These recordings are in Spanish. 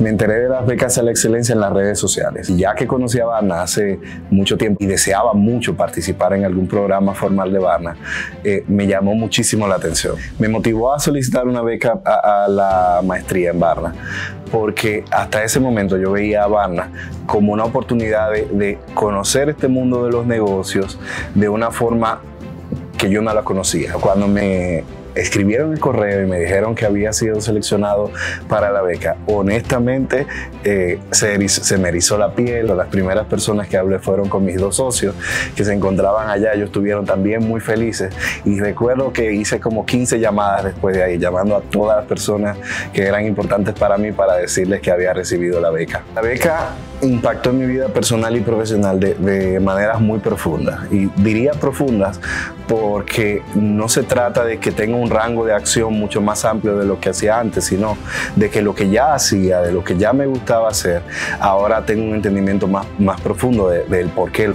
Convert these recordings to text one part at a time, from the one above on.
Me enteré de las becas a la excelencia en las redes sociales. Ya que conocí a Barna hace mucho tiempo y deseaba mucho participar en algún programa formal de Barna, eh, me llamó muchísimo la atención. Me motivó a solicitar una beca a, la maestría en Barna porque hasta ese momento yo veía a Barna como una oportunidad de, de conocer este mundo de los negocios de una forma que yo no la conocía. Cuando me escribieron el correo y me dijeron que había sido seleccionado para la beca. Honestamente, eh, se, me erizó la piel. Las primeras personas que hablé fueron con mis dos socios que se encontraban allá. Ellos estuvieron también muy felices. Y recuerdo que hice como 15 llamadas después de ahí, llamando a todas las personas que eran importantes para mí para decirles que había recibido la beca. La beca impactó en mi vida personal y profesional de, de maneras muy profundas. Y diría profundas porque no se trata de que tenga un rango de acción mucho más amplio de lo que hacía antes, sino de que lo que ya hacía, de lo que ya me gustaba hacer, ahora tengo un entendimiento más, más profundo del qué.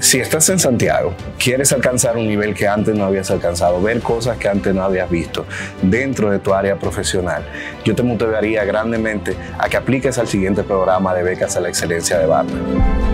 Si estás en Santiago, quieres alcanzar un nivel que antes no habías alcanzado, ver cosas que antes no habías visto dentro de tu área profesional, yo te motivaría grandemente a que apliques al siguiente programa de becas a la excelencia de Barna.